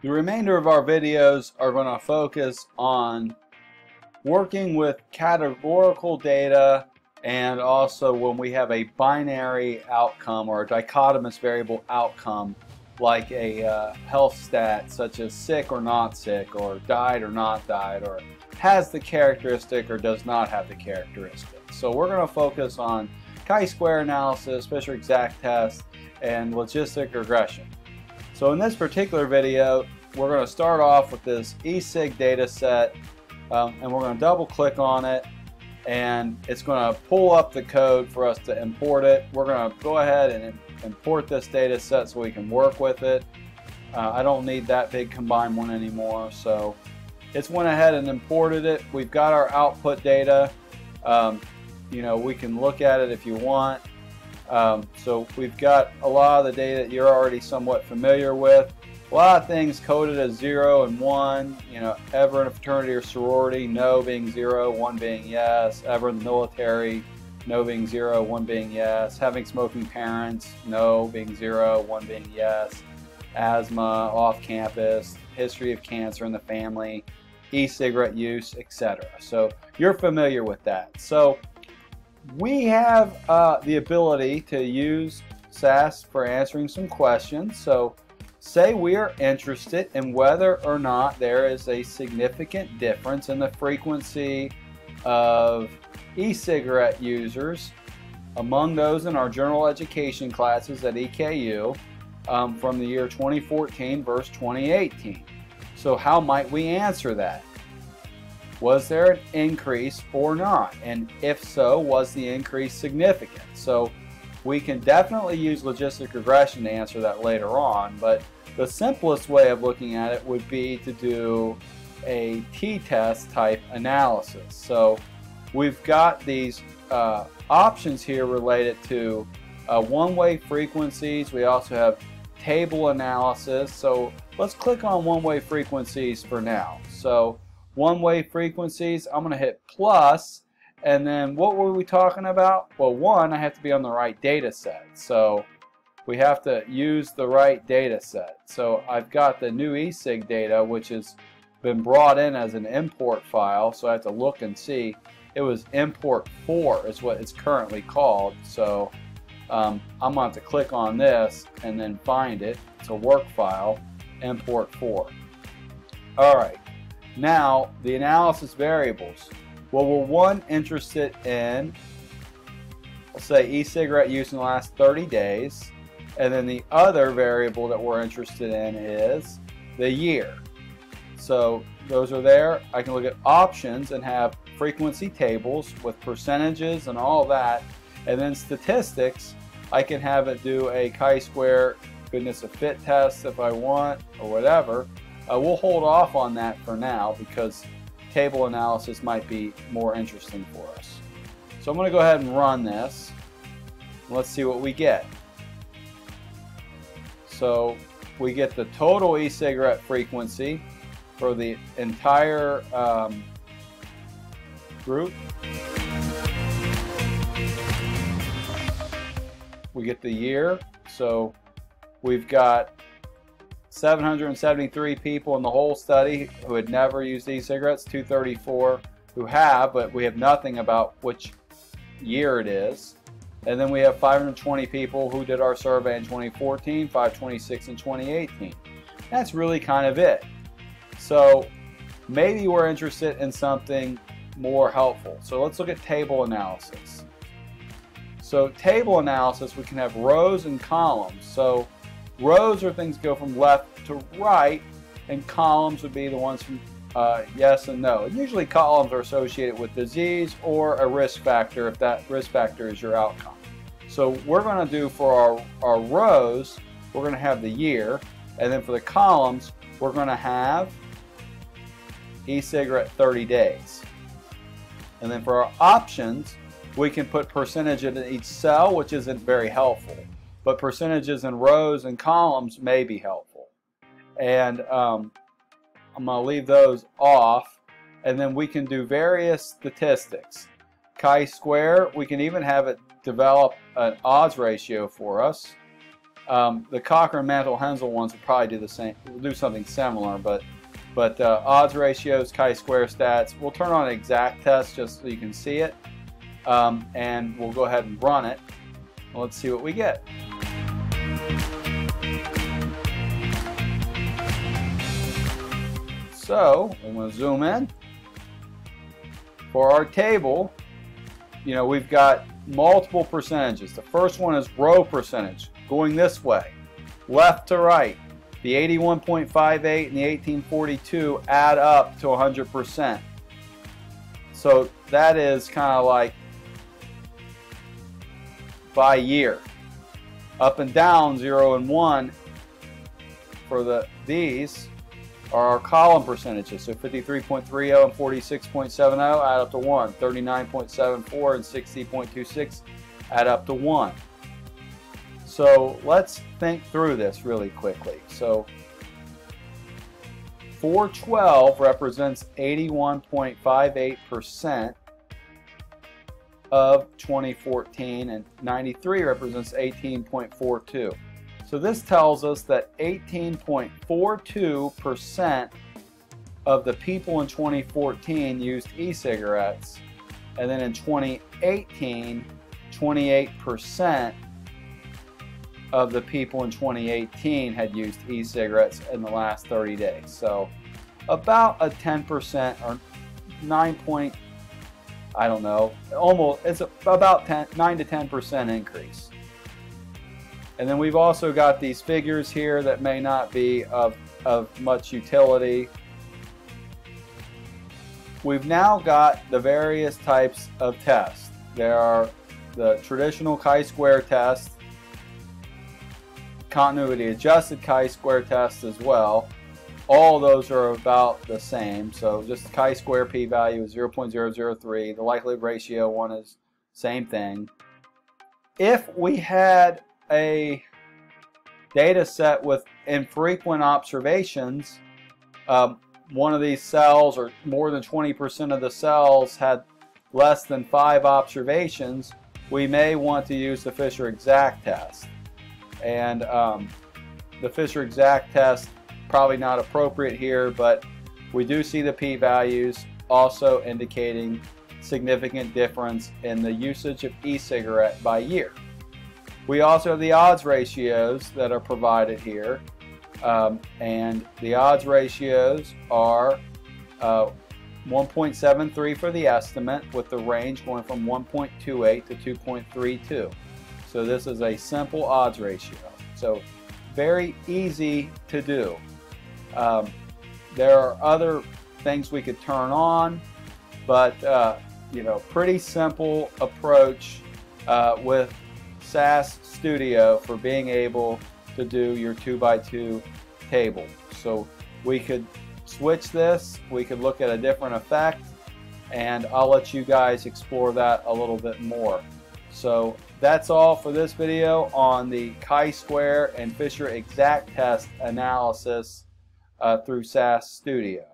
The remainder of our videos are going to focus on working with categorical data and also when we have a binary outcome or a dichotomous variable outcome like a uh, health stat such as sick or not sick or died or not died or has the characteristic or does not have the characteristic. So we're going to focus on chi-square analysis, Fisher exact test, and logistic regression. So in this particular video, we're going to start off with this eSig data set um, and we're going to double click on it and it's going to pull up the code for us to import it. We're going to go ahead and import this data set so we can work with it. Uh, I don't need that big combined one anymore so it's went ahead and imported it. We've got our output data. Um, you know we can look at it if you want. Um, so we've got a lot of the data that you're already somewhat familiar with a lot of things coded as zero and one, you know, ever in a fraternity or sorority, no being zero, one being yes, ever in the military, no being zero, one being yes, having smoking parents, no being zero, one being yes, asthma, off campus, history of cancer in the family, e-cigarette use, etc. So you're familiar with that. So we have uh, the ability to use SAS for answering some questions. So Say we are interested in whether or not there is a significant difference in the frequency of e-cigarette users among those in our general education classes at EKU um, from the year 2014 versus 2018. So how might we answer that? Was there an increase or not? And if so, was the increase significant? So we can definitely use logistic regression to answer that later on, but the simplest way of looking at it would be to do a t-test type analysis. So we've got these uh, options here related to uh, one-way frequencies. We also have table analysis. So let's click on one-way frequencies for now. So one-way frequencies, I'm going to hit plus and then what were we talking about? Well, one, I have to be on the right data set. So we have to use the right data set. So I've got the new eSig data, which has been brought in as an import file. So I have to look and see. It was import 4 is what it's currently called. So um, I'm going to have to click on this and then find it. It's a work file, import 4. All right. Now, the analysis variables. Well, we're one interested in, let's say e-cigarette use in the last 30 days. And then the other variable that we're interested in is the year. So those are there. I can look at options and have frequency tables with percentages and all that. And then statistics, I can have it do a chi-square goodness of fit test if I want or whatever. Uh, we'll hold off on that for now because table analysis might be more interesting for us. So I'm going to go ahead and run this. Let's see what we get. So we get the total e-cigarette frequency for the entire um, group. We get the year. So we've got 773 people in the whole study who had never used e-cigarettes, 234 who have, but we have nothing about which year it is. And then we have 520 people who did our survey in 2014, 526 in 2018. That's really kind of it. So maybe we're interested in something more helpful. So let's look at table analysis. So table analysis, we can have rows and columns. So Rows are things go from left to right, and columns would be the ones from uh, yes and no. And usually columns are associated with disease or a risk factor if that risk factor is your outcome. So we're going to do for our, our rows, we're going to have the year, and then for the columns, we're going to have e-cigarette 30 days. And then for our options, we can put percentage in each cell, which isn't very helpful but percentages in rows and columns may be helpful. And um, I'm going to leave those off. And then we can do various statistics. Chi-square, we can even have it develop an odds ratio for us. Um, the Cochran Mantel Haenszel ones will probably do the same, do something similar, but but uh, odds ratios, chi-square stats. We'll turn on exact test just so you can see it, um, and we'll go ahead and run it. Let's see what we get. So I'm going to zoom in. For our table, you know, we've got multiple percentages. The first one is row percentage, going this way, left to right. The 81.58 and the 1842 add up to 100%. So that is kind of like by year. Up and down, 0 and 1 for the these are our column percentages. So 53.30 and 46.70 add up to 1. 39.74 and 60.26 add up to 1. So let's think through this really quickly. So 412 represents 81.58% of 2014 and 93 represents 18.42. So this tells us that 18.42% of the people in 2014 used e-cigarettes, and then in 2018, 28% of the people in 2018 had used e-cigarettes in the last 30 days. So about a 10% or 9 point, I don't know, almost, it's about 10, 9 to 10% increase. And then we've also got these figures here that may not be of, of much utility. We've now got the various types of tests. There are the traditional chi-square test, continuity adjusted chi-square test as well. All those are about the same. So just chi-square p-value is 0.003. The likelihood ratio one is same thing. If we had a data set with infrequent observations, um, one of these cells or more than 20% of the cells had less than five observations, we may want to use the Fisher exact test. And um, the Fisher exact test probably not appropriate here, but we do see the p-values also indicating significant difference in the usage of e-cigarette by year. We also have the odds ratios that are provided here. Um, and the odds ratios are uh, 1.73 for the estimate with the range going from 1.28 to 2.32. So this is a simple odds ratio. So very easy to do. Um, there are other things we could turn on, but uh, you know, pretty simple approach uh, with SAS Studio for being able to do your 2x2 table. So we could switch this, we could look at a different effect, and I'll let you guys explore that a little bit more. So that's all for this video on the chi-square and Fisher exact test analysis uh, through SAS Studio.